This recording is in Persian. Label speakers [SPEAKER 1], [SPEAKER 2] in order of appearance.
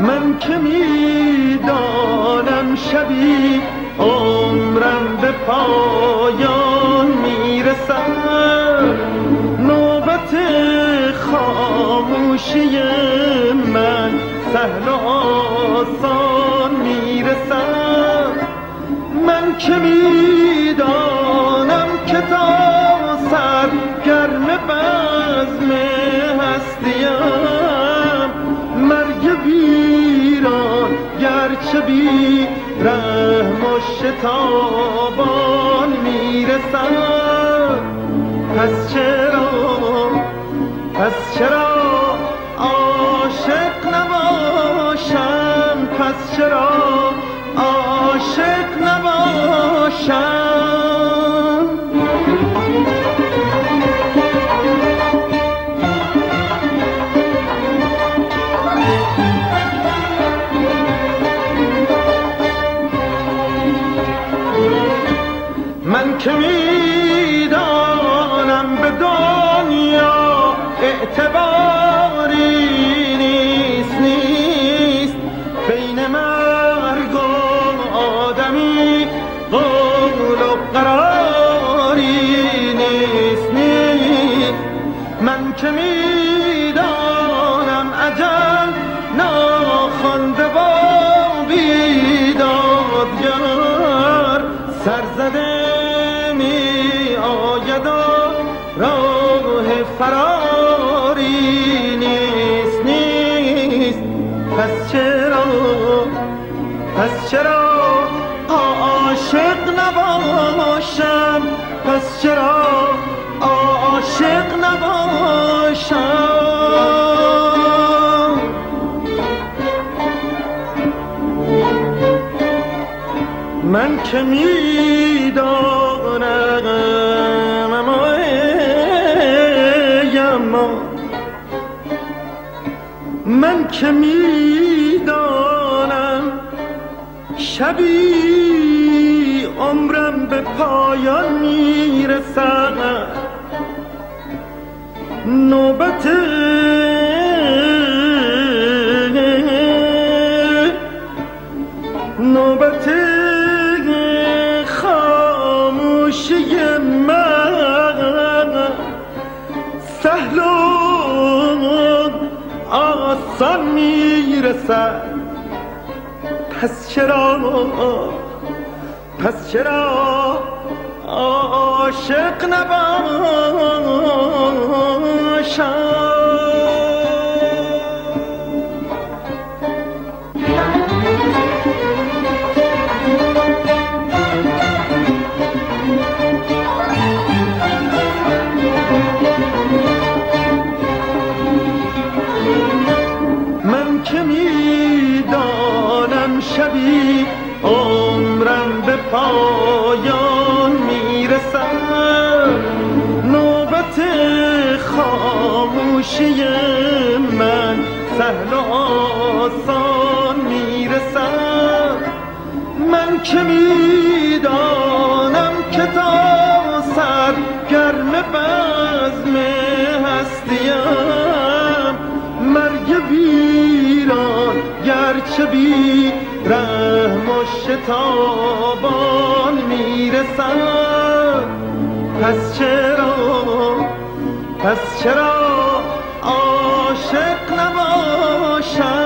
[SPEAKER 1] من که می‌دانم شبی عمرم به پایان می‌رسد. نوبت خاموشی من سهل و آسان می‌رسد. من که می‌دانم که تا سر گرم بزم هستیم. مرگ ویران گرچه بی رحم و شتابان می‌رسد؟ پس چرا؟ پس چرا عاشق نباشم؟ پس چرا که می‌دانم به دنیا اعتباری نیست نیست. بین مرگ و آدمی قول و قراری نیست نیست. من که می‌دانم فراری نیست نیست. پس چرا؟ پس چرا عاشق نباشم؟ پس چرا عاشق نباشم؟ من که می‌دانم که می‌دانم؟ شبی عمرم به پایان می‌رسد نوبت نوبت می‌رسد پس چرا؟ پس چرا عاشق نباشم؟ می‌دانم شبی عمرم به پایان می‌رسد. نوبت خاموشی من سهل و آسان می‌رسد. من که می‌دانم گرچه بی رحم و شتابان می‌رسد. پس چرا پس چرا عاشق نباشم